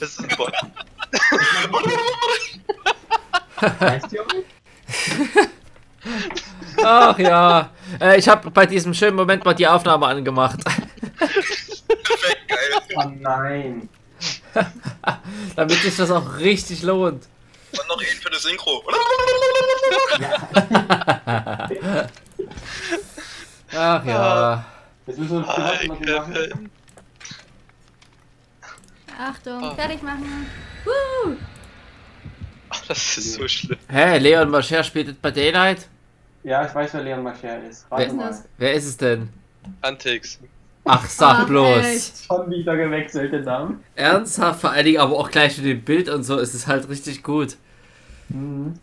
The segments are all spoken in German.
Das ist ein Bot. Weißt du? Ach ja. Äh, ich habe bei diesem schönen Moment mal die Aufnahme angemacht. Perfekt, geil. Oh nein. Damit sich das auch richtig lohnt. Und noch einen für das Synchro. Ach ja. Jetzt müssen wir uns viel machen. Alter. Achtung, Oh. fertig machen. Woo! Das ist so schlimm. Hä, Leon Mascher spielt bei Daylight? Ja, ich weiß, wer Leon Mascher ist. Wer, wer ist es denn? Antics. Ach, sag Ach, bloß. echt? Schon wieder gewechselt, den Namen. Ernsthaft, vor allen Dingen aber auch gleich mit dem Bild und so ist es halt richtig gut. Mhm.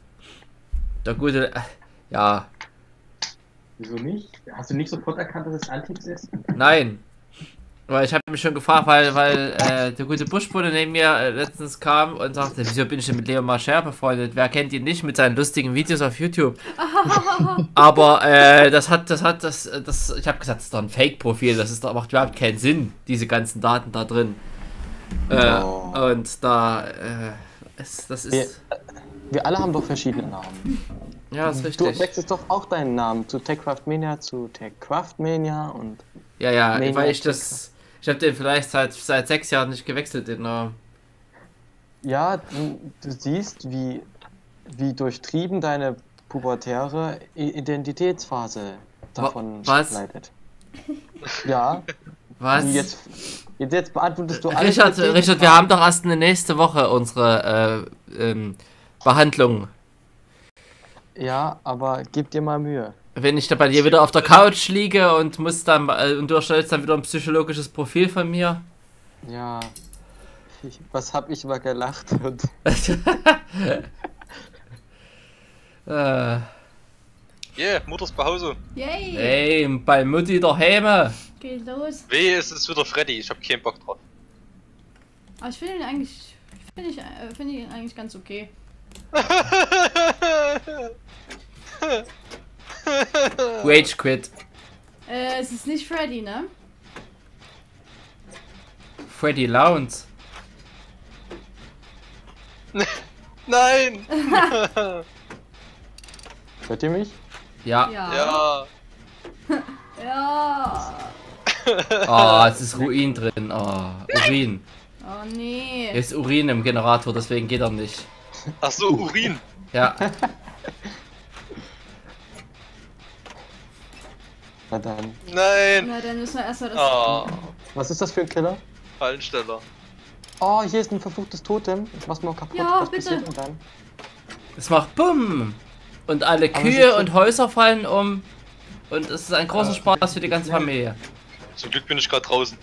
Der gute. äh, Ja, Wieso nicht? Hast du nicht sofort erkannt, dass es Antix ist? nein. Weil ich habe mich schon gefragt, weil, weil äh, der gute Buschbude neben mir äh, letztens kam und sagte, wieso bin ich denn mit Leon Mascher befreundet? Wer kennt ihn nicht mit seinen lustigen Videos auf YouTube? Aber äh, das hat, das hat, das, das, ich habe gesagt, das ist doch ein Fake-Profil, das ist doch, macht überhaupt keinen Sinn, diese ganzen Daten da drin. Äh, Oh. Und da, äh, es, das ist, Wir alle haben doch verschiedene Namen. ja, das ist Du richtig. wechselst doch auch deinen Namen zu TechCraftmania, zu TechCraftmania und Ja, ja, Maniac weil ich das, ich habe den vielleicht seit, seit sechs Jahren nicht gewechselt, den Namen. ja, du, du siehst, wie, wie durchtrieben deine pubertäre Identitätsphase davon was? leidet. Ja, Was? jetzt, jetzt, beantwortest du alle Richard, Richard, wir haben doch erst eine nächste Woche unsere äh, ähm, Behandlung. Ja, aber gib dir mal Mühe. Wenn ich da bei dir wieder auf der Couch liege und muss dann äh, und du erstellst dann wieder ein psychologisches Profil von mir. Ja. Ich, was hab ich mal gelacht? Und äh, Yeah, Mutters bei Hause. Yay! ey, bei Mutti daheim. Geht los. Weh, es ist wieder Freddy. Ich hab keinen Bock drauf. Aber ich finde ihn eigentlich. Finde ich, äh, finde ihn eigentlich ganz okay. Rage Quit. Äh, es ist nicht Freddy, ne? Freddy Lounge. Nein! hört ihr mich? Ja. Ja. ja. Ah, es ist Ruin drin. Oh, Urin. Oh nee. Hier ist Urin im Generator, deswegen geht er nicht. Ach so, Urin. Ja. Na dann. Nein. Na, dann müssen wir erstmal das. Oh, Was ist das für ein Killer? Fallensteller. Oh, hier ist ein verfluchtes Totem. Ich mach's mal kaputt. Ja, Was bitte. passiert denn dann? Es macht Bumm. Und alle Aber Kühe und Häuser fallen um. Und es ist ein großer Spaß für die ganze Familie. Zum Glück bin ich gerade draußen.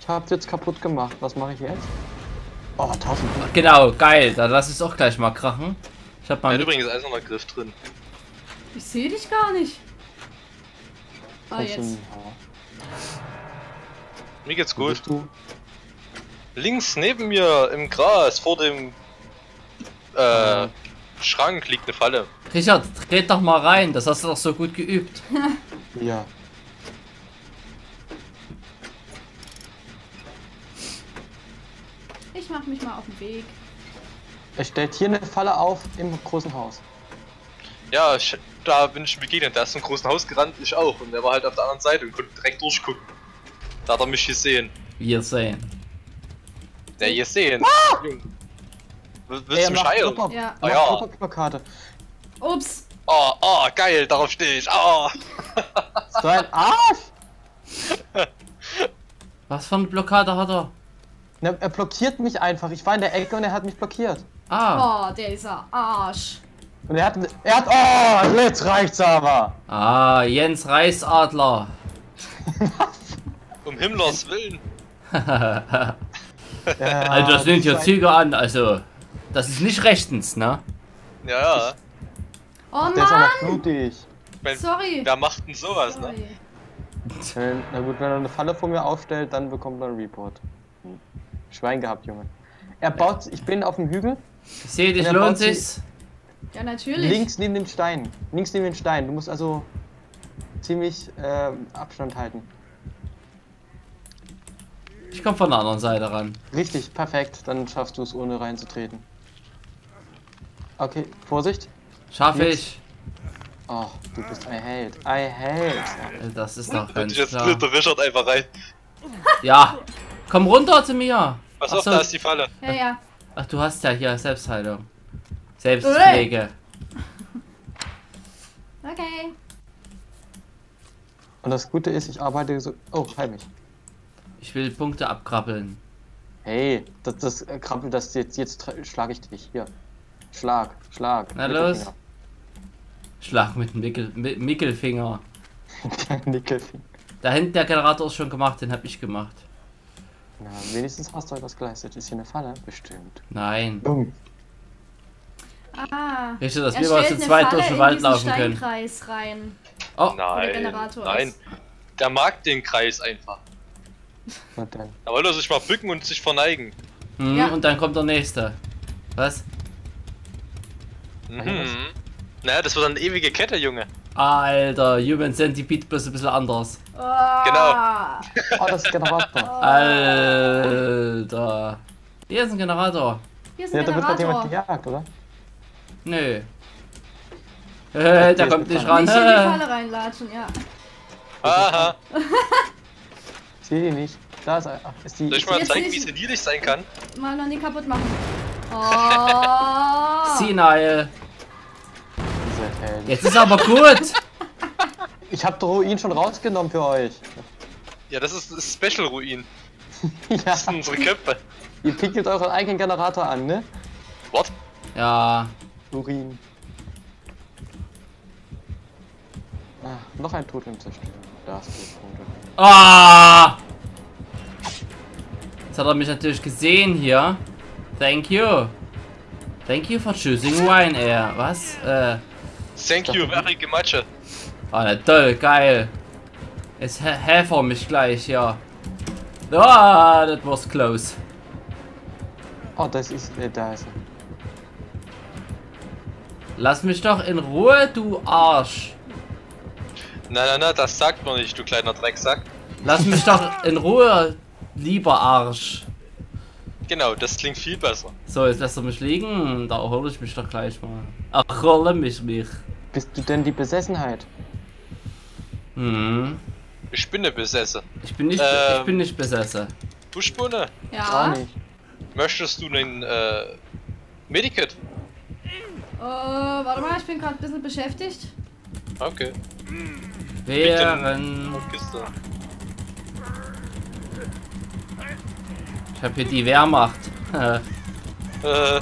Ich hab's jetzt kaputt gemacht. Was mache ich jetzt? Oh, 1000. Genau, geil. Da lass ich es auch gleich mal krachen. Ich hab Ja, mal. mit- übrigens eiserner Griff drin. Ich sehe dich gar nicht. Ah, jetzt. Mir geht's gut. du? Links neben mir im Gras vor dem äh, Schrank liegt eine Falle. Richard, red doch mal rein. Das hast du doch so gut geübt. Ja. Ich mach mich mal auf den Weg. Er stellt hier eine Falle auf im großen Haus. Ja, ich, da bin ich ihm begegnet. Der ist zum großen Haus gerannt, ich auch. Und der war halt auf der anderen Seite und konnte direkt durchgucken. Da hat er mich gesehen. Wir sehen. Der hier sehen. Will- Willst Ey, du mich heilen? Ja. Ah, ja. Klopperblockade. Ups. Oh, oh, geil, darauf stehe ich. Oh. So ein Arsch! Was für eine Blockade hat er? Na, er blockiert mich einfach. Ich war in der Ecke und er hat mich blockiert. Ah. Oh, der ist er Arsch. Und er hat. Er hat. Oh, jetzt reicht's aber! Ah, Jens Reichsadler. Um Himmlers Willen. Ja, Also das nimmt ja ist Züge an, also. Das ist nicht rechtens, ne? Ja, ja. Oh ein- Der ist aber Mann. blutig. Ich mein, Sorry. wer macht denn sowas, ne? Sorry. Äh, Na gut, wenn er eine Falle vor mir aufstellt, dann bekommt er einen Report. Hm. Schwein gehabt, Junge. Er baut. Ich bin auf dem Hügel. Ich sehe dich, lohnt sich's. Ja, natürlich. Links neben den Stein. Links neben den Stein. Du musst also ziemlich ähm, Abstand halten. Ich komme von der anderen Seite ran. Richtig, perfekt. Dann schaffst du es, ohne reinzutreten. Okay, Vorsicht. Schaff Jetzt. ich. Oh, du bist ein Held. Ein Held. Das ist doch ganz jetzt klar. der Richard einfach rein. Ja. Komm runter zu mir. Pass Ach auf, so. da ist die Falle. Ja, ja. Ach, du hast ja hier Selbstheilung. Selbstpflege. Okay. Und das Gute ist, ich arbeite so. Oh, heil mich. Ich will Punkte abkrabbeln. Hey, das, das äh, Krabbel, das jetzt, jetzt schlage ich dich. Hier. Schlag, Schlag. Na Mittelfinger. Schlag mit dem Mickel, Mi- Mickelfinger. Der Nickelfinger. Da hinten der Generator ist schon gemacht, den habe ich gemacht. Na, wenigstens hast du etwas geleistet. Ist hier eine Falle? Bestimmt. Nein. Dumm. Ah. Richtig, dass er wir eine zweit Falle durch den in Wald diesen laufen können. Rein. Oh, Nein, Generator nein. ist. Der mag den Kreis einfach. Na. Da wollte er sich mal bücken und sich verneigen. hm, Ja. und dann kommt der nächste. Was? Mhm. Naja, das wird eine ewige Kette, Junge. Alter, Human Centipede bloß ein bisschen anders. Oh. Genau. Oh, das ist Generator. Alter. Hier ist ein Generator. Hier ist Ja, ein da wird gerade jemand Generator. gejagt, oder? Nö. Äh, der kommt nicht ran. Nicht in die Äh. Falle reinlatschen, ja. Aha. Ich sehe die nicht. Da ist, ach, ist die. Soll ich mal Jetzt zeigen, wie sie niedlich sein kann? Mal noch nie kaputt machen. Oh. Senile. Jetzt ist aber gut. Ich habe Ruin schon rausgenommen für euch. Ja, das ist Special Ruin. ja. Das sind unsere Köpfe. Ihr pickelt euren eigenen Generator an, ne? What? Ja. Urin. Ah, noch ein Totem zerstören. Das geht Punkte. Ah! Jetzt hat er mich natürlich gesehen hier. Thank you. Thank you for choosing Ryanair. Was? Äh. Thank you, very Gematsche. Ah, na toll, geil. Jetzt he helfer mich gleich, ja. Ah, that was close. Oh, das ist. Äh, da ist er. Lass mich doch in Ruhe, du Arsch. Na, na, na, das sagt man nicht, du kleiner Drecksack. Lass mich doch in Ruhe, lieber Arsch. Genau, das klingt viel besser. So, jetzt lässt er mich liegen. Da erhole ich mich doch gleich mal. Erhole mich mich. Bist du denn die Besessenheit? Hm. Ich bin ne besessen. Ich bin nicht, Ähm. ich bin nicht besessen. Buschbunne, Gar Ja. nicht. möchtest du einen äh, Medikit? Äh, warte mal, ich bin gerade ein bisschen beschäftigt. Okay. Wären. Ich hab hier die Wehrmacht. Äh,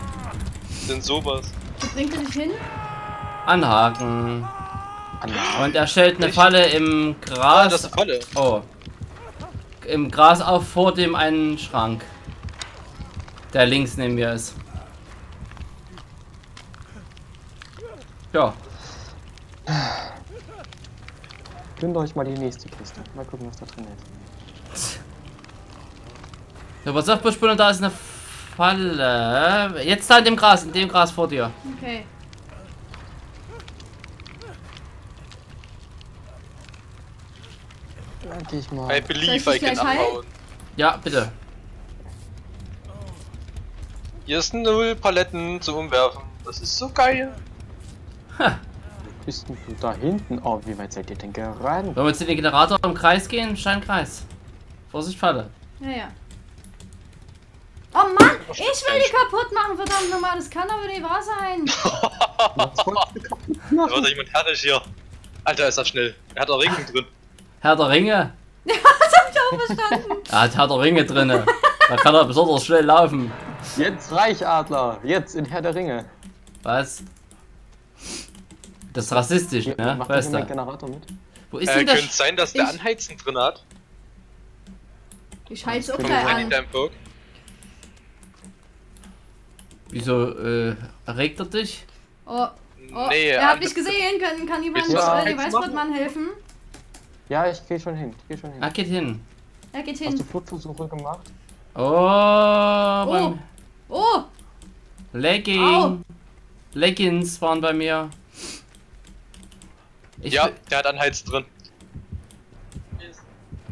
denn sowas. Wo bringt er dich hin? Anhaken. Und er stellt eine Echt? Falle im Ah, das Gras. ist eine Falle. Oh. Im Gras auf vor dem einen Schrank. Der links neben mir ist. Ja. Gönnt euch mal die nächste Kiste. Mal gucken, was da drin ist. So, pass auf, Buschbunner, da ist eine Falle. Jetzt da in dem Gras, in dem Gras vor dir. Okay. Da geh ich mal. I Soll believe ich I dich can abhauen. Ja, bitte. Hier ist null Paletten zum Umwerfen. Das ist so geil. Bist denn du da hinten? Oh, wie weit seid ihr denn gerannt? Wollen wir jetzt in den Generator im Kreis gehen? Steinkreis. Vorsicht, Falle. Ja, ja. Oh Mann, ich will die kaputt machen, verdammt nochmal. Das kann aber nicht wahr sein. Da war da jemand herrisch hier. Alter, ist er schnell. Er hat auch Ringen drin. Herr der Ringe. Das hab ich auch verstanden. Er hat Herr der Ringe drinne. Da kann er besonders schnell laufen. Jetzt Reichadler! Jetzt in Herr der Ringe! Was? Das ist rassistisch, ne? Macht Weißt du? Generator mit? Wo ist Äh, denn könnte das? sein, dass der Ich- Anheizen drin hat. Ich heiz auch gleich an. Wieso äh, erregt er dich? Oh, oh. Nee, er hat mich gesehen. Kann, kann jemand Willst du was äh, am dem Weißbrotmann helfen? Ja, ich geh schon hin. Ich geh schon hin. Ah, geht hin. Er geht Hast du hin. Flutversuche gemacht? Oh, beim Oh, Legging. Au. Leggings waren bei mir. Ich Ja, der hat Anheiz drin.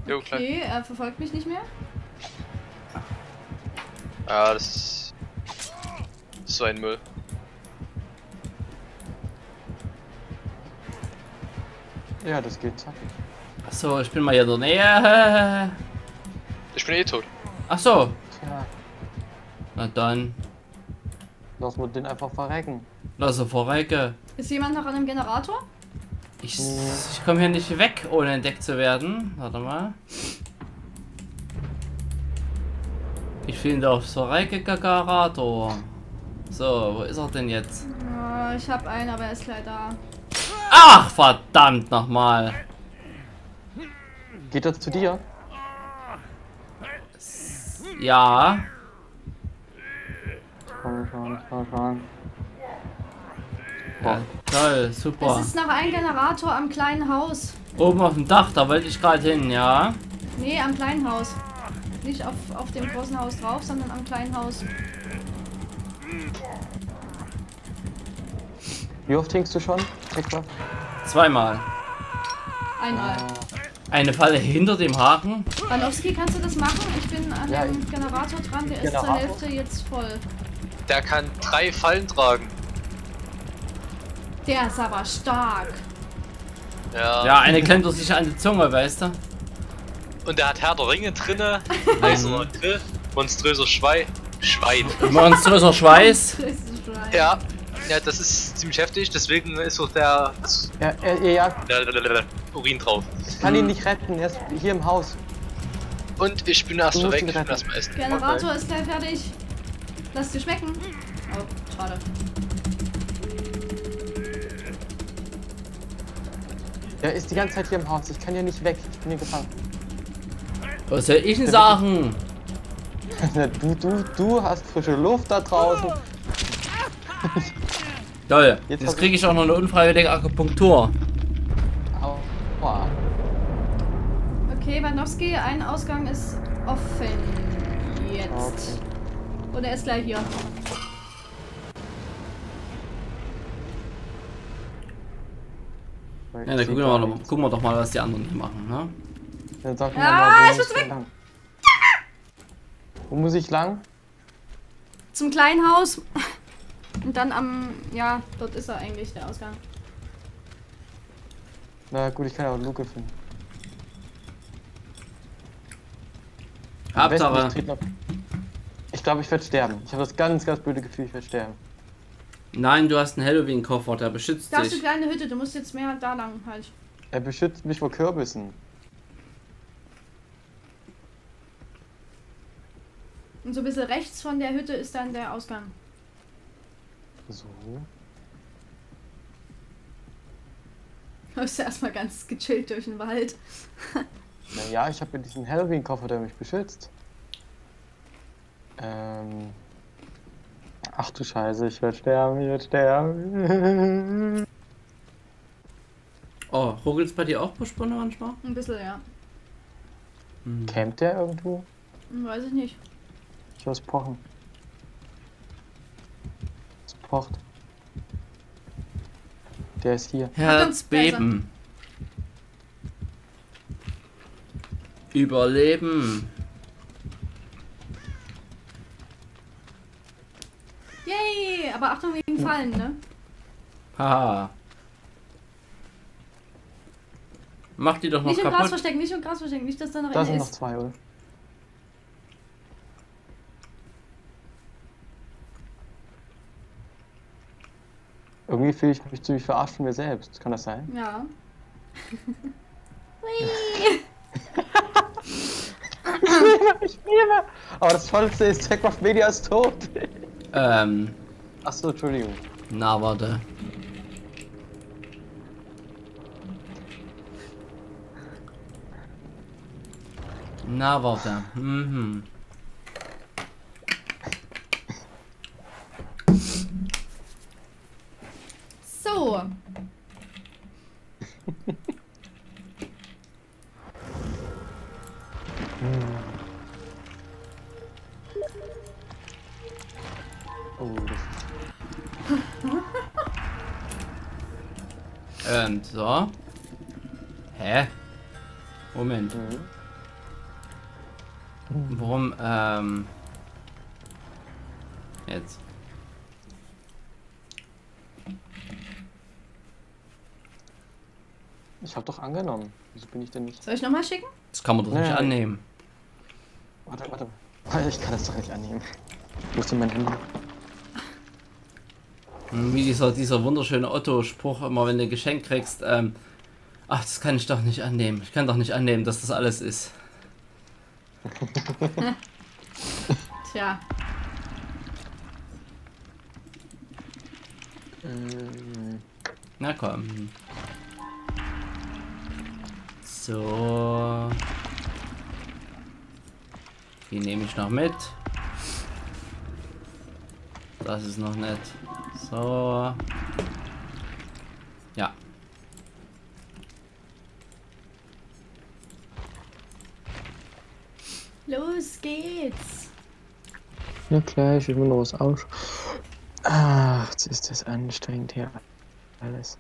Jo, okay, er verfolgt mich nicht mehr. Ja, das ist so ein Müll. Ja, das geht zack. Achso, ich bin mal hier in der Nähe. Ich bin eh tot. Achso, Tja, na dann. lass mal den einfach verrecken. Lass er verrecke. Ist jemand noch an dem Generator? Ich, ich komme hier nicht weg, ohne entdeckt zu werden. Warte mal. Ich finde auf Soreike Gagarator. So, wo ist er denn jetzt? Ich hab einen, aber er ist gleich da. Ach, verdammt nochmal. Geht das zu dir? Ja. Komm schon, komm schon. Ja toll, Es super. ist noch ein Generator am kleinen Haus. Oben auf dem Dach, da wollte ich gerade hin, ja. Nee, am kleinen Haus. Nicht auf, auf dem großen Haus drauf, sondern am kleinen Haus. Wie oft hinkst du schon? Zweimal. Einmal. Eine Falle hinter dem Haken. Wanowski, kannst du das machen? Ich bin an Ja, dem Generator dran, der ist zur Generator? Hälfte jetzt voll. Der kann drei Fallen tragen. Der ist aber stark. Ja. Ja, eine klemmt er sich an die Zunge, weißt du? Und der hat Herr der Ringe drinne. Eiserner Grill. Monströser Schwein. Schwein. Monströser Schweiß. Ja. Ja, das ist ziemlich heftig, deswegen ist so der, Er, er, er jagt, der, der, der, der Urin drauf. ich kann ihn nicht retten, er ist hier im Haus. Und ich bin erst Du mal musst weg, ihn ich bin retten. erst mal essen. Generator ist gleich fertig. Lass dir schmecken. Oh, schade. Er ist die ganze Zeit hier im Haus, ich kann hier nicht weg, ich bin hier gefangen. Was soll ich denn sagen? Du, du, du hast frische Luft da draußen. Toll. Jetzt Jetzt kriege ich auch noch eine unfreiwillige Akupunktur. Aua. Okay, Wanowski, ein Ausgang ist offen. Jetzt. Okay. Und er ist gleich hier. Weil Ja, dann gucken wir, mal, gucken wir doch mal, was die anderen hier machen, ne? Dann sag mir Ah, mal, wo ich muss weg. lang. Wo muss ich lang? Zum kleinen Haus. Und dann am. Ja, dort ist er eigentlich, der Ausgang. Na gut, ich kann ja auch Luke finden. Hauptsache, Ich glaube, ich werde sterben. Ich habe das ganz, ganz blöde Gefühl, ich werde sterben. Nein, du hast einen Halloween-Koffer, der beschützt Da hast du dich. kleine Hütte, du musst jetzt mehr da lang halt. Er beschützt mich vor Kürbissen. Und so ein bisschen rechts von der Hütte ist dann der Ausgang. So. Du bist ja erstmal ganz gechillt durch den Wald. Naja, ich habe ja diesen Halloween-Koffer, der mich beschützt. Ähm. Ach du Scheiße, ich werde sterben, ich werde sterben. Oh, ruckelt's bei dir auch Buschbunde manchmal? Ein bisschen, ja. Campt der irgendwo? Hm, Weiß ich nicht. Ich höre pochen. Es pocht. Der ist hier. Herzbeben. Überleben. Yay! Aber Achtung wegen Fallen, ne? Haha. Mach die doch noch Nicht im Gras kaputt. verstecken, nicht im Gras verstecken, nicht, dass da noch Da eine sind noch ist. zwei, oder? Irgendwie fühle ich mich ziemlich verarscht von mir selbst. Kann das sein? Ja. ich lebe! Aber das Tollste ist, Techcraft Media ist tot. Ähm, Achso, Entschuldigung. na warte. Na warte. Mhm. So. So. Hä? Moment. Mhm. Warum, ähm. Jetzt. Ich habe doch angenommen. Wieso bin ich denn nicht? Soll ich nochmal schicken? Das kann man doch nicht Nee. annehmen. Warte, warte. Ich kann das doch nicht annehmen. Wo ist denn mein Handy? Wie dieser, dieser wunderschöne Otto-Spruch immer, wenn du ein Geschenk kriegst, ähm, ach, das kann ich doch nicht annehmen. Ich kann doch nicht annehmen, dass das alles ist. Tja. Na komm. So. Die nehme ich noch mit. Das ist noch nett. So. Ja. Los geht's. Ja klar, ich will nur noch was aus. Ach, jetzt ist das anstrengend hier. Alles.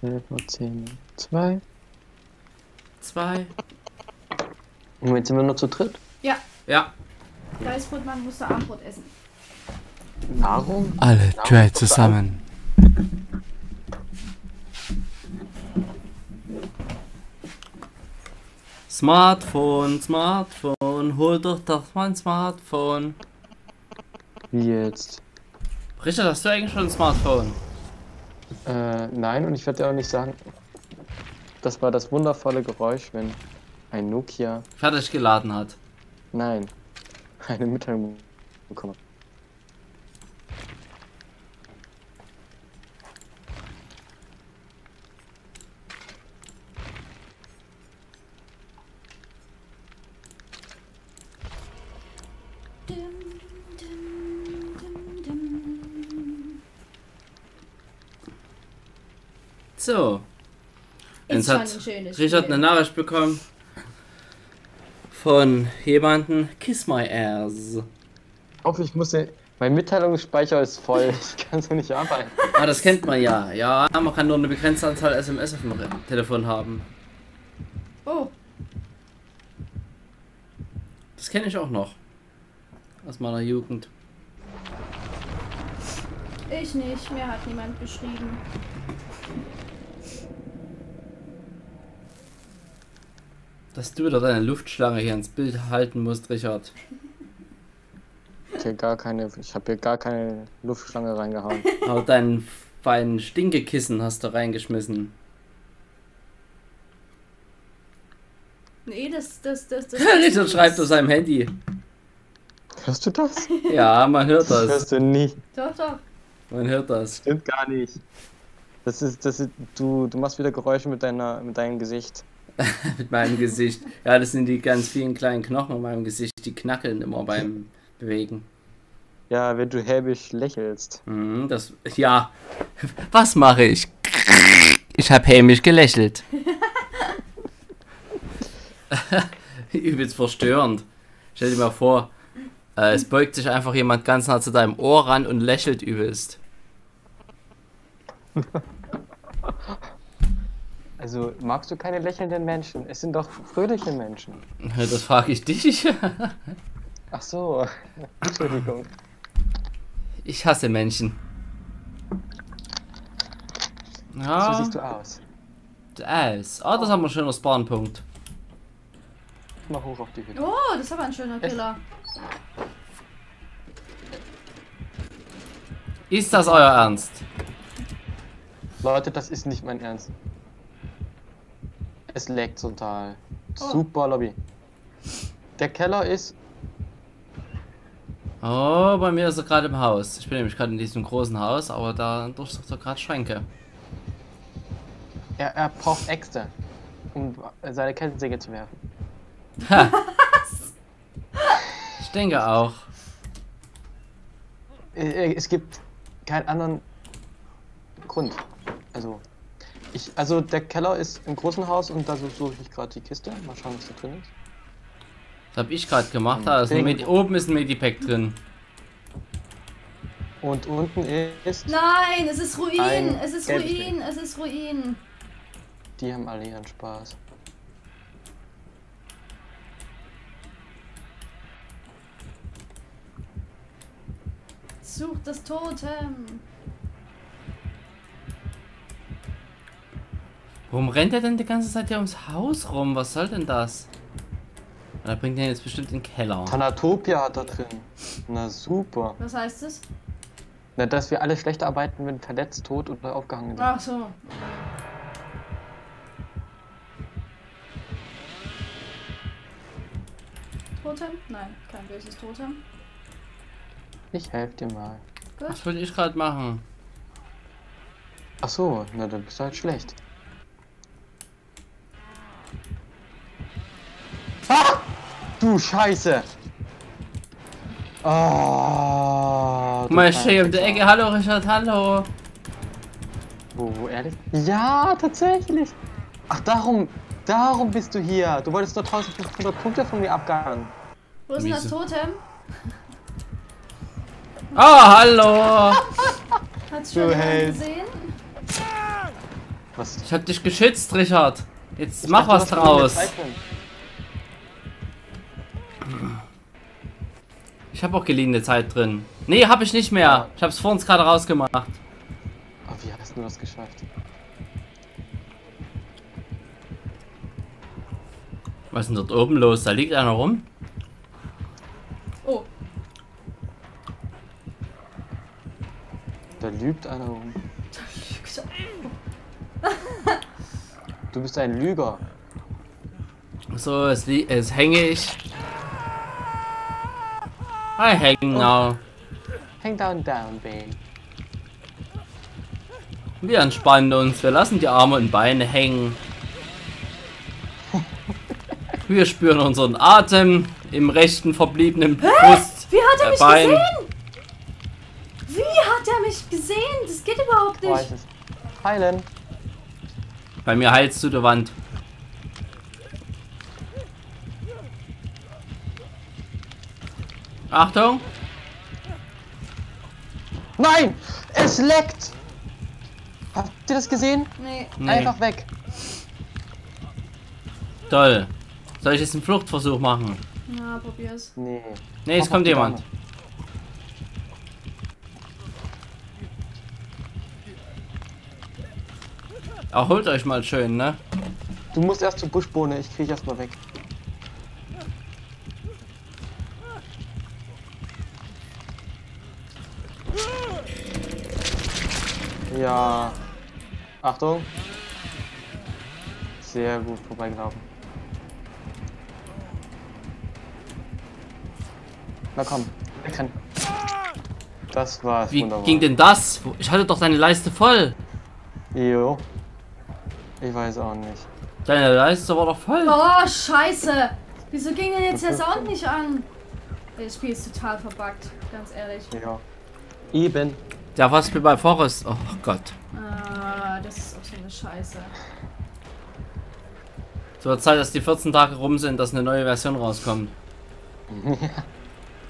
12 Uhr 10. 2. Zwei. Und jetzt sind wir nur zu dritt. Ja, Ja. Weißbrotmann musste Armbrot essen. Warum? Alle drei zusammen. Smartphone, Smartphone, hol doch doch mein Smartphone. Wie jetzt? Richard, hast du eigentlich schon ein Smartphone? Äh, nein, und ich werde dir auch nicht sagen. Das war das wundervolle Geräusch, wenn ein Nokia, Fertig geladen hat. nein, eine Mitteilung bekommen. Schon hat Richard Spiel. eine Nachricht bekommen von jemandem Kiss my ass. Hoffentlich muss der, mein Mitteilungsspeicher ist voll. Ich kann so nicht arbeiten. Ah, das kennt man ja. Ja, man kann nur eine begrenzte Anzahl SMS auf dem Telefon haben. Oh, Das kenne ich auch noch. Aus meiner Jugend. ich nicht. Mir hat niemand geschrieben. Dass du wieder deine Luftschlange hier ins Bild halten musst, Richard. Ich hier gar keine, ich habe hier gar keine Luftschlange reingehauen. Aber deinen feinen Stinkekissen hast du reingeschmissen. Nee, das, das, das, das. Richard schreibt auf seinem Handy. Hörst du das? Ja, man hört das. Hörst du nicht. Doch, doch. Man hört das. Stimmt gar nicht. Das ist, das ist, du, du machst wieder Geräusche mit deiner, mit deinem Gesicht. Mit meinem Gesicht. Ja, das sind die ganz vielen kleinen Knochen in meinem Gesicht, die knackeln immer beim Bewegen. Ja, wenn du hämisch lächelst. Mhm, das. Ja. Was mache ich? Ich habe hämisch gelächelt. Übelst verstörend. Stell dir mal vor, äh, es beugt sich einfach jemand ganz nah zu deinem Ohr ran und lächelt übelst. Also, magst du keine lächelnden Menschen? Es sind doch fröhliche Menschen. Das frage ich dich. Ach so. Entschuldigung. Ich hasse Menschen. So Ja, siehst du aus. das. Ah, das haben wir schon als Spawnpunkt. Mal hoch auf die Hütte. Oh, das ist aber ein schöner Killer. Ist das euer Ernst? Leute, das ist nicht mein Ernst. Es leckt total. Oh. Super Lobby. Der Keller ist. Oh, bei mir ist er gerade im Haus. Ich bin nämlich gerade in diesem großen Haus, aber da durchsucht er gerade Schränke. Er, er braucht Äxte, um seine Kettensäge zu werfen. Ich denke auch. Äh, Es gibt keinen anderen Grund. Also, ich, also der Keller ist im großen Haus und da suche ich gerade die Kiste. Mal schauen, was da drin ist. Das habe ich gerade gemacht. Da ist Medi oben ist ein Medipack drin. Und unten ist. Nein, es ist Ruin. Es ist Ruin. Es ist Ruin. Die haben alle ihren Spaß. Such das Totem. Warum rennt er denn die ganze Zeit hier ums Haus rum? Was soll denn das? Er bringt den jetzt bestimmt in den Keller. Thanatopia hat da drin. Na super. Was heißt das? Na, dass wir alle schlecht arbeiten, wenn verletzt, tot oder aufgehangen sind. Ach so. Totem? Nein, kein böses Totem. Ich helfe dir mal. Gut. Was wollte ich gerade machen? Ach so, na dann bist du halt schlecht. Ah! Du Scheiße! Oh, du Mal schön um die Wichser. Ecke. Hallo Richard, hallo. Wo, wo, ehrlich? Ja, tatsächlich. Ach, darum, darum bist du hier. Du wolltest nur 1500 Punkte von mir abgaben. Wo ist denn das? Totem? Ah, hallo. Hat's Du schon jemand hältst. gesehen? Was? Ich hab dich geschützt, Richard. Jetzt Ich mach dachte, was du draus. Ich habe auch geliehene Zeit drin. Nee, hab ich nicht mehr. Ich hab's vor uns gerade rausgemacht. Oh, wie hast du das geschafft? Was ist denn dort oben los? Da liegt einer rum. Oh, Da lügt einer rum. Du bist ein Lüger. So, es, es hänge ich. I hang now. Hang down, down, babe. Wir entspannen uns. Wir lassen die Arme und Beine hängen. Wir spüren unseren Atem im rechten verbliebenen Brust. wie hat er mich Bein. gesehen? Wie hat er mich gesehen? Das geht überhaupt Oh, nicht. heilen. Bei mir heilst du die Wand. Achtung! Nein! Es leckt! Habt ihr das gesehen? Nee. Nee. Einfach weg. Toll. Soll ich jetzt einen Fluchtversuch machen? Na, probier's. Nee. Nee, es Mach kommt jemand. Dame. Erholt euch mal schön, ne? Du musst erst zur Buschbohne, ich krieg erst mal weg. Ja. Achtung. Sehr gut vorbeigelaufen. Na komm, wegrennen. Das war's. Wie wunderbar. ging denn das? Ich hatte doch deine Leiste voll. Jo. Ich weiß auch nicht. Deine Leiste war doch voll. Oh, scheiße. Wieso ging denn jetzt der Sound nicht an? Das Spiel ist total verbuggt, ganz ehrlich. Ja. Eben. Der was wie bei Forest. Oh Gott. Scheiße. Es wird Zeit, dass die 14 Tage rum sind, dass eine neue Version rauskommt.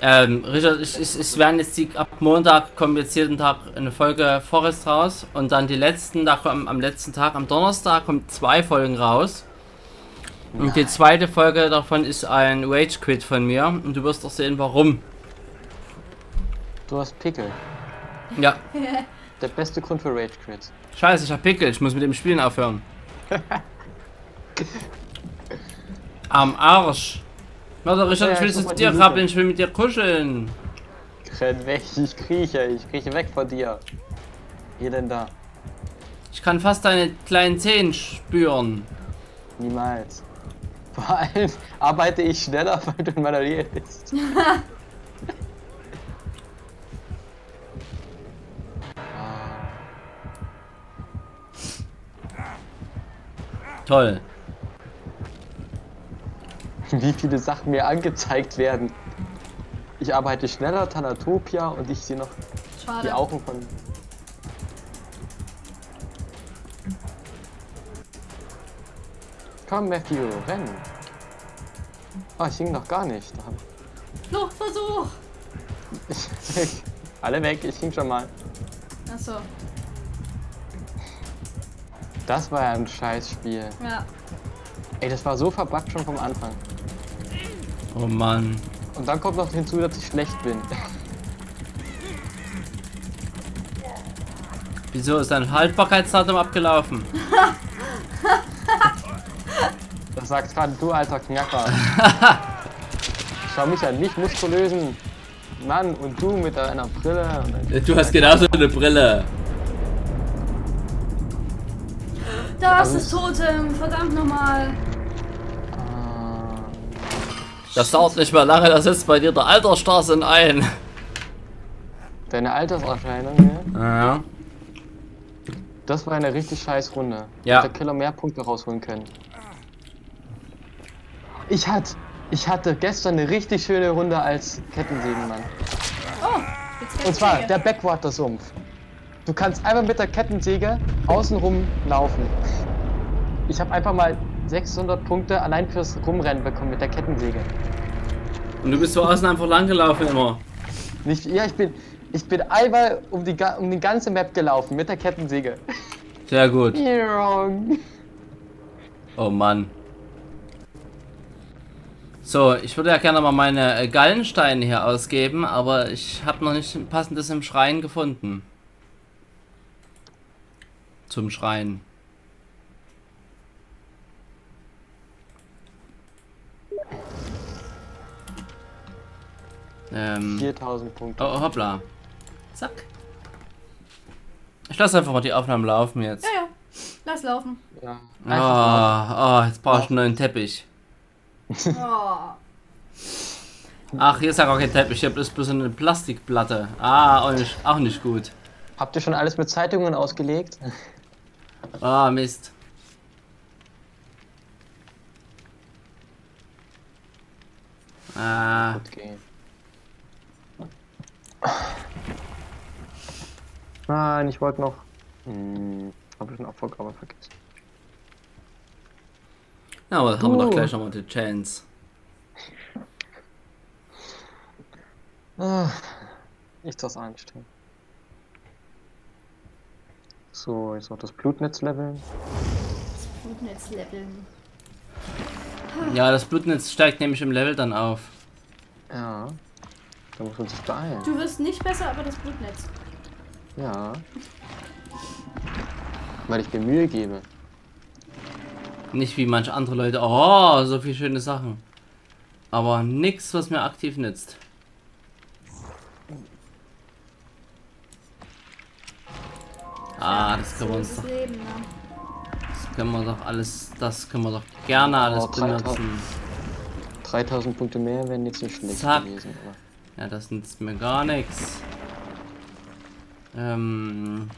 ähm, Richard, ich, ich, es werden jetzt die, ab Montag kommt jetzt jeden Tag eine Folge Forest raus und dann die letzten, da kommen am letzten Tag, am Donnerstag kommt zwei Folgen raus. Und die zweite Folge davon ist ein Rage Quit von mir und du wirst doch sehen, warum. Du hast Pickel. Ja, Der beste Grund für Rage Quits. Scheiße, ich hab Pickel, ich muss mit dem Spielen aufhören. Am Arsch. Warte, Richard, Ja, ich will zu dir krabbeln, Lupe. ich will mit dir kuscheln. Renn weg, ich krieche, ich krieche weg von dir. Elender. Ich kann fast deine kleinen Zehen spüren. Niemals. Vor allem arbeite ich schneller, weil du in meiner Nähe bist. Toll. Wie viele Sachen mir angezeigt werden. Ich arbeite schneller, Thanatopia und ich sehe noch die Schade. Augen von. Komm, Matthew, renn. Ah, ich hing noch gar nicht. Da hab Fluchtversuch. ich Alle weg, ich hing schon mal. Achso, Das war ja ein Scheißspiel. ja. Ey, das war so verbuggt schon vom Anfang. Oh Mann. Und dann kommt noch hinzu, dass ich schlecht bin. Wieso ist dein Haltbarkeitsdatum abgelaufen? Das sagst gerade du, alter Knacker. Schau mich an, nicht muskulösen Mann und du mit deiner Brille. Du hast genauso eine Brille. Da ist das Totem, verdammt nochmal. Ah, Das dauert nicht mehr lange, da setzt bei dir der Altersstarrsinn ein. Deine Alterserscheinung, ja? Ja. Das war eine richtig scheiß Runde. Ja. Hätte der Killer mehr Punkte rausholen können. Ich hatte, ich hatte gestern eine richtig schöne Runde als Kettensägenmann. Oh, jetzt Und zwar der Backwater-Sumpf. Du kannst einfach mit der Kettensäge außenrum laufen. Ich habe einfach mal 600 Punkte allein fürs Rumrennen bekommen mit der Kettensäge. Und du bist so außen einfach lang gelaufen immer. Nicht, ja, ich bin, ich bin einmal um die, um die ganze Map gelaufen mit der Kettensäge. Sehr gut. Oh Mann. So, ich würde ja gerne mal meine äh, Gallensteine hier ausgeben, aber ich habe noch nicht ein passendes im Schrein gefunden. Zum Schrein. Ähm. 4000 Punkte. Oh, hoppla. Zack. Ich lasse einfach mal die Aufnahmen laufen jetzt. Ja, ja. Lass laufen. Ja. Ah, oh, jetzt brauche ich einen neuen Teppich. Oh. Ach, hier ist ja gar kein Teppich, hier ist bloß eine Plastikplatte. Ah, auch nicht, auch nicht gut. Habt ihr schon alles mit Zeitungen ausgelegt? Ah, Mist. Ah, Okay. Nein, ich wollte noch. Hm, hab ich eine Opfergabe vergessen. ja, aber haben wir doch Uh. gleich nochmal die Chance. Ah, nichts was anstellen. So, jetzt noch das Blutnetz leveln. Das Blutnetz leveln. Ja, das Blutnetz steigt nämlich im Level dann auf. Ja. Da muss man sich beeilen. Du wirst nicht besser, aber das Blutnetz. Ja. Weil ich mir Mühe gebe. Nicht wie manche andere Leute. Oh, so viele schöne Sachen. Aber nichts, was mir aktiv nützt. Ah, das können wir uns doch, das ne? das können wir doch alles, das können wir doch gerne alles Oh, 3000. benutzen. 3000 Punkte mehr wären jetzt nicht schlecht Zack. gewesen. Aber Ja, das nützt mir gar nichts. Ähm.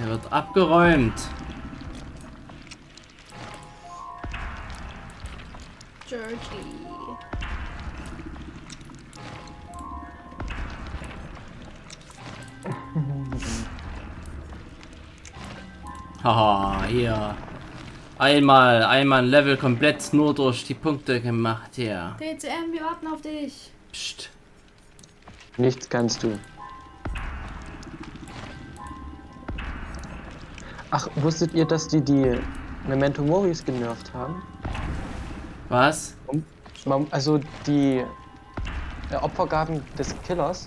Er wird abgeräumt. Georgie. Haha, hier. Einmal, einmal ein Level komplett nur durch die Punkte gemacht hier. DCM, wir warten auf dich. Psst. nichts kannst du. Ach, wusstet ihr, dass die die Memento Moris genervt haben? Was? Also die äh, Opfergaben des Killers,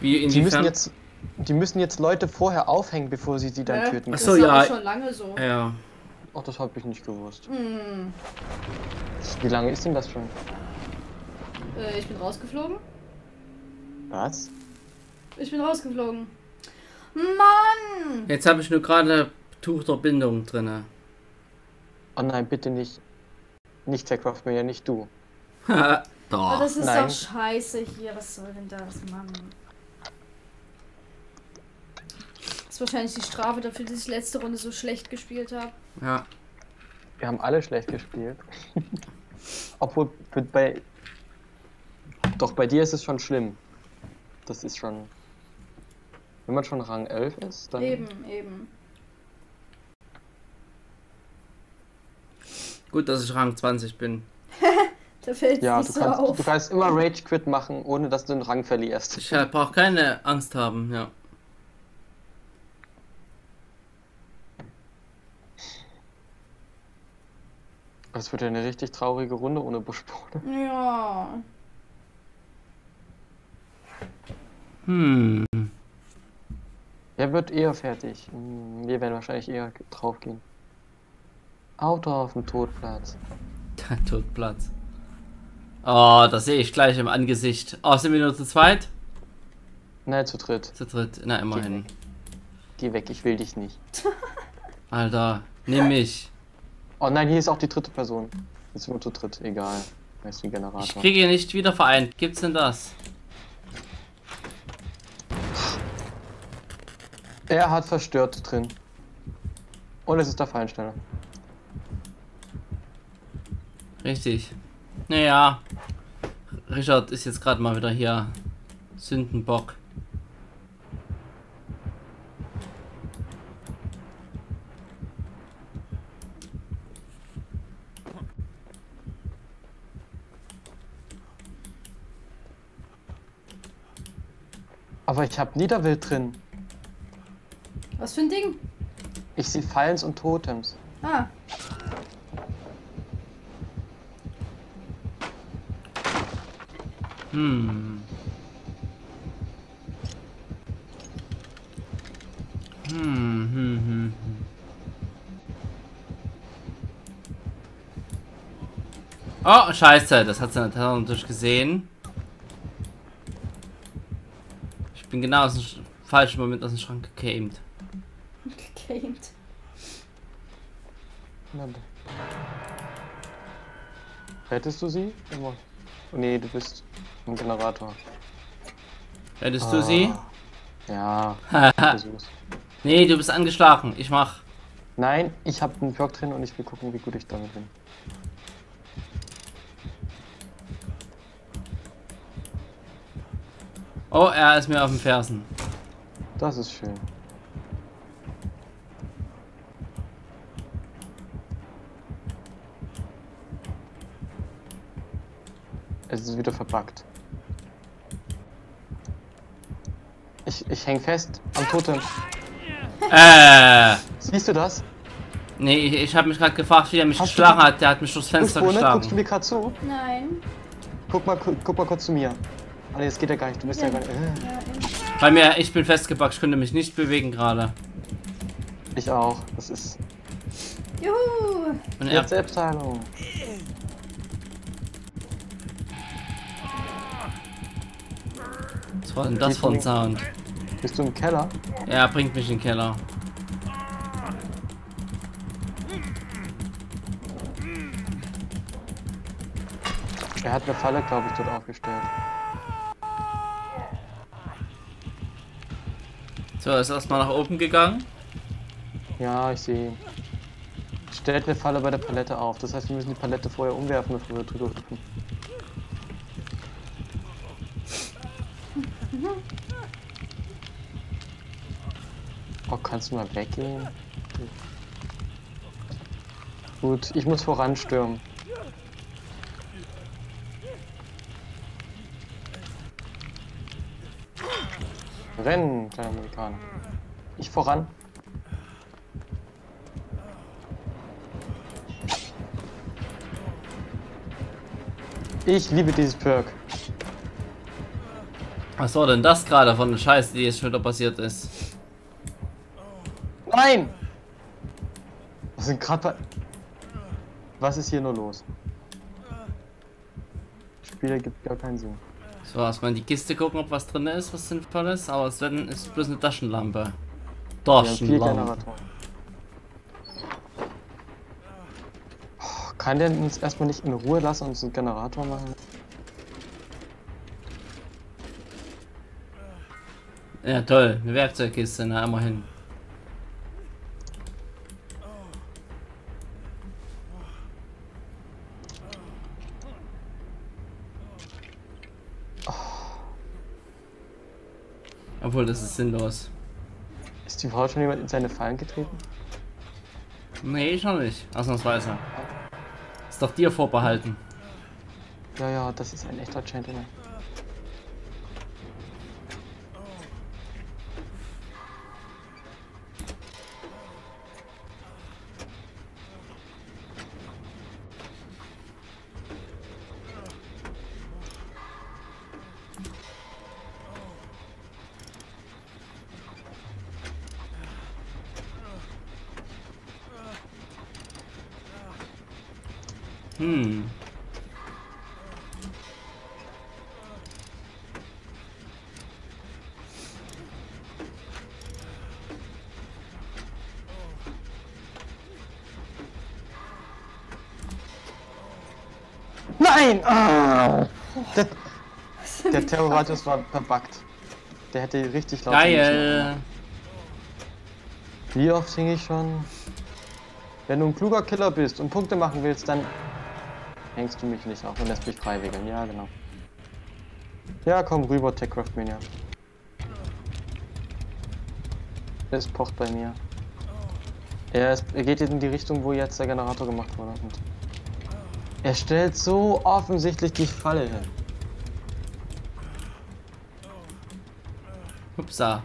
Wie die müssen inwiefern? jetzt, die müssen jetzt Leute vorher aufhängen, bevor sie sie dann Hä? töten. Ach Das so, ist ja. schon lange so. Ja. Ach, das habe ich nicht gewusst. Hm. Wie lange ist denn das schon? Äh, ich bin rausgeflogen. Was? Ich bin rausgeflogen. Mann! Jetzt habe ich nur gerade Tuch der Bindung drinne. Oh nein, bitte nicht. Nicht Techcraft mehr, ja nicht du. Oh, Doch. das ist nein. doch scheiße hier. Was soll denn das, Mann? Das ist wahrscheinlich die Strafe dafür, dass ich letzte Runde so schlecht gespielt habe. Ja. Wir haben alle schlecht gespielt. Obwohl bei- bei. Doch bei dir ist es schon schlimm. Das ist schon. Wenn man schon Rang 11 ist, dann. Eben, eben. Gut, dass ich Rang 20 bin. Da fällt Ja, nicht du so kannst, auf. du kannst immer Rage Quit machen, ohne dass du den Rang verlierst. Ich äh, brauche keine Angst haben, ja. Das wird ja eine richtig traurige Runde ohne Buschbode. Ja. Hm. Wer wird eher fertig? Hm, Wir werden wahrscheinlich eher draufgehen. Auto auf dem Todplatz. Todplatz. Oh, das sehe ich gleich im Angesicht. Oh, sind wir nur zu zweit? Nein, zu dritt. Zu dritt. Na, immerhin. Geh weg, ich will dich nicht. Alter, nimm mich. Oh nein, hier ist auch die dritte Person. Jetzt sind wir zu dritt, egal. Da ist Ich Generator. kriege nicht wieder vereint. Gibt's denn das? Er hat verstört drin. Und es ist der Feinsteller. Richtig. Naja. Richard ist jetzt gerade mal wieder hier. Sündenbock. Aber ich habe Niederwild drin. Was für ein Ding? Ich sehe Fallens und Totems. Ah, Hm. Hm, hm, hm, hm. Oh, scheiße, das hat sie natürlich gesehen. Ich bin genau aus dem Sch- falschen Moment aus dem Schrank. Na, da. Rettest du sie? Immer. Oh, nee, du bist ein Generator. Hättest du sie? Ja, Haha. versuch's. nee, du bist angeschlagen. Ich mach. Nein, ich habe einen Perk drin und ich will gucken, wie gut ich damit bin. Oh, er ist mir auf den Fersen. Das ist schön. Es ist wieder verpackt. Ich, ich häng fest am Totem. Äh. Siehst du das? Nee, ich, ich habe mich gerade gefragt, wie er mich Hast geschlagen hat. Der hat mich durchs Fenster Fußboden, guckst du geschlagen. mir gerade zu? Nein. Guck mal, gu- guck mal kurz zu mir. Ah, nee, das geht ja gar nicht. Du bist ja, Ja. gar nicht. Äh, Ja. Bei mir, ich bin festgebackt, ich könnte mich nicht bewegen gerade. ich auch. Das ist Juhu. Und er, Selbstheilung. was war denn das für ein Sound? Bist du im Keller? Er bringt mich in den Keller. Er hat eine Falle, glaube ich, dort aufgestellt. So, er ist erstmal nach oben gegangen. Ja, ich sehe. Stellt eine Falle bei der Palette auf. Das heißt, wir müssen die Palette vorher umwerfen, bevor wir drüber hüpfen. Oh, kannst du mal weggehen? Gut, ich muss voranstürmen. Rennen, kleiner Amerikaner. Ich voran. Ich liebe dieses Perk. Was war denn das gerade von der Scheiße, die jetzt schon wieder passiert ist? Nein! Was sind gerade. Was ist hier nur los? Spieler gibt gar keinen Sinn. So, erstmal in die Kiste gucken, ob was drin ist, was sinnvoll ist. Aber es werden- ist bloß eine Taschenlampe. Taschenlampe. Oh, Kann der uns erstmal nicht in Ruhe lassen und uns einen Generator machen? Ja, toll. Eine Werkzeugkiste, na, immerhin. Obwohl, das ist sinnlos. Ist die Frau schon jemand in seine Fallen getreten? Nee, ich noch nicht. Ausnahmsweise. Ist doch dir vorbehalten. Ja, ja, das ist ein echter Gentleman. Der Terrorradius war verbuggt. Der hätte richtig laut Geil. Wie oft singe ich schon? Wenn du ein kluger Killer bist und Punkte machen willst, dann hängst du mich nicht auf und lässt mich freiwägeln. Ja, genau. Ja, komm rüber, Techcraft Mania. Es pocht bei mir. Er, ist, er geht in die Richtung, wo jetzt der Generator gemacht wurde. Und er stellt so offensichtlich die Falle hin. Upsa.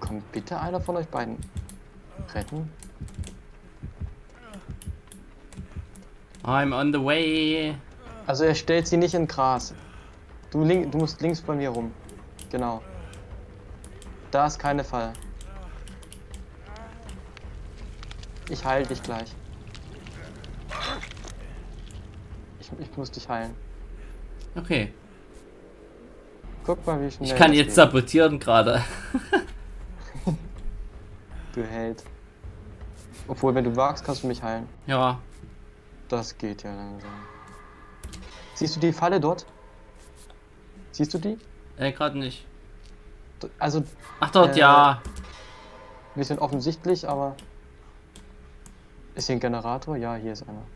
Kommt bitte einer von euch beiden retten? I'm on the way. Also er stellt sie nicht in Gras. Du, link, du musst links bei mir rum. Genau. Da ist keine Falle. Ich heil dich gleich. Ich, ich muss dich heilen. Okay. Guck mal, wie schnell Ich kann jetzt sabotieren gerade. Du Held. Obwohl, wenn du wagst, kannst du mich heilen. Ja. Das geht ja langsam. Siehst du die Falle dort? Siehst du die? Äh, gerade nicht. Also, Ach dort, Äh, ja. ein bisschen offensichtlich, aber... Ist hier ein Generator? Ja, hier ist einer.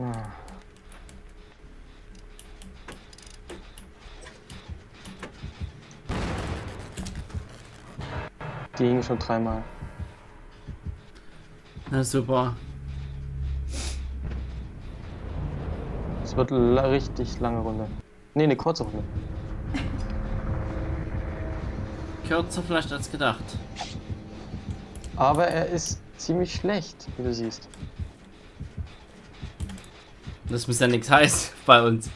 Ah. Die hingen schon dreimal. Na super. Es wird la richtig lange Runde. Ne, eine kurze Runde. Kürzer vielleicht als gedacht. Aber er ist ziemlich schlecht, wie du siehst. Das muss ja nichts heißen bei uns.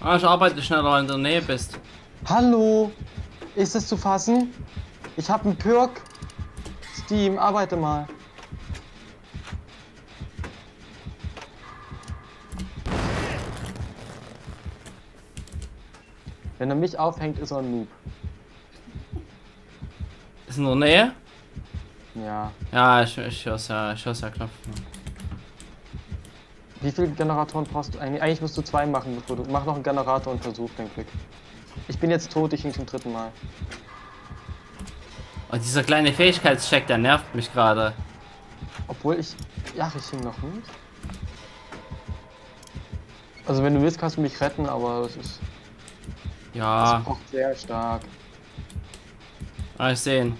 Ah, ich arbeite schneller, wenn du in der Nähe bist. Hallo! Ist es zu fassen? Ich habe einen Perk. Steam, arbeite mal. Wenn er mich aufhängt, ist er ein Noob. Ist in der Nähe? Ja. Ja, ich, ich hör's ja, ich hör's ja klopfen. Wie viele Generatoren brauchst du eigentlich? Eigentlich musst du zwei machen, bevor du. Mach noch einen Generator und versuch dein Glück. Ich bin jetzt tot, ich hing zum dritten Mal. Und dieser kleine Fähigkeitscheck, der nervt mich gerade. Obwohl ich. Ja, ich hing noch nicht. Also wenn du willst, kannst du mich retten, aber es ist. Ja, Es pocht sehr stark. ah, ich sehen.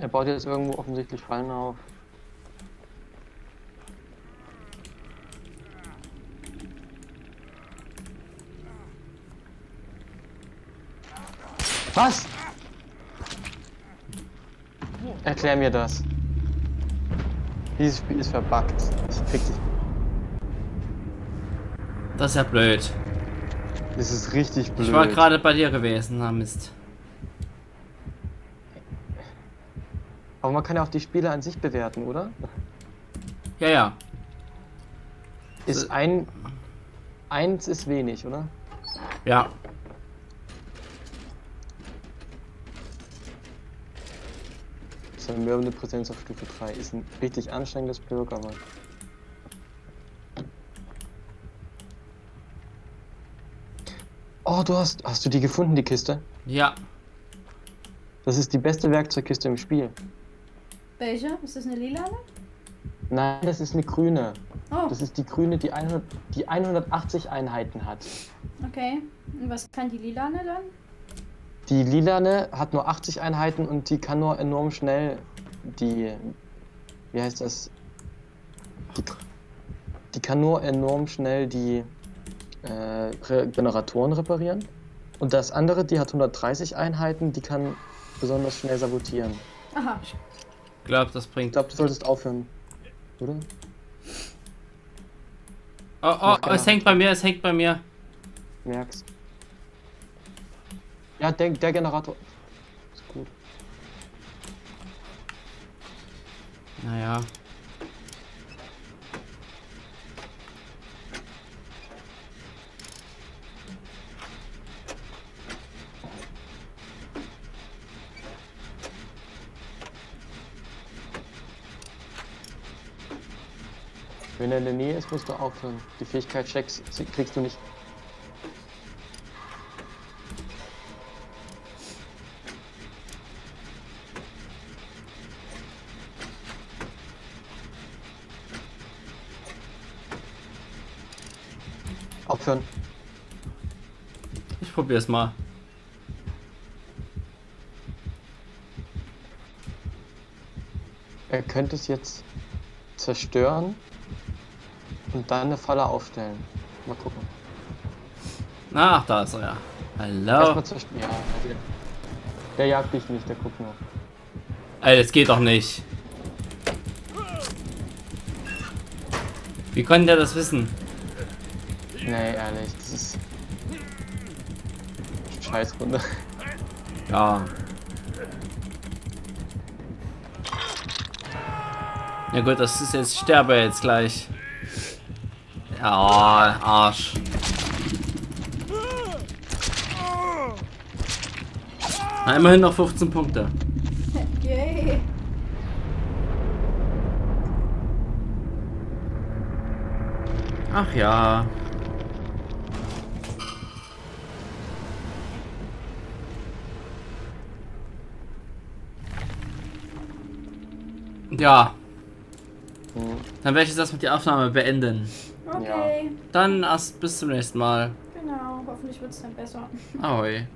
Er baut jetzt irgendwo offensichtlich Fallen auf. Was? Erklär mir das. Dieses Spiel ist verbuggt. Ich krieg dich. Das ist ja blöd. Das ist richtig blöd. Ich war gerade bei dir gewesen, na Mist. Aber man kann ja auch die Spiele an sich bewerten, oder? Ja, ja. Ist ein. Eins ist wenig, oder? Ja. Zermürbende Präsenz auf Stufe 3 ist ein richtig anstrengendes Perk, aber. Oh, du hast. Hast du die gefunden, die Kiste? Ja. Das ist die beste Werkzeugkiste im Spiel. Welche? Ist das eine lilane? Nein, das ist eine grüne. Oh, Das ist die grüne, die, 100, die 180 Einheiten hat. okay. Und was kann die lilane dann? Die lilane hat nur 80 Einheiten und die kann nur enorm schnell die. Wie heißt das? Die, die kann nur enorm schnell die äh, Re Generatoren reparieren. Und das andere, die hat 130 Einheiten, die kann besonders schnell sabotieren. Aha. Glaube, das Ich bringt. glaube, du solltest aufhören. Oder? Oh, oh, oh, es hängt bei mir, es hängt bei mir. Merk's. Ja, der, der Generator. Ist gut. Naja. Wenn er in der Nähe ist, musst du aufhören. Die Fähigkeit checkst, kriegst du nicht. Aufhören. Ich probier's mal. Er könnte es jetzt zerstören und dann eine Falle aufstellen. Mal gucken. Ach, da ist er ja. Hallo. Ja, der, der jagt dich nicht, der guckt nur. Ey, das geht doch nicht. Wie konnte der das wissen? Nee, ehrlich, das ist. Scheißrunde. Ja. Ja gut, das ist jetzt, ich sterbe jetzt gleich. Ja, Arsch. Na, immerhin noch 15 Punkte. Yay. Ach ja. Ja, Hm. dann werde ich jetzt erstmal die Aufnahme beenden. Dann erst bis zum nächsten Mal. Genau. Hoffentlich wird es dann besser. Ahoi.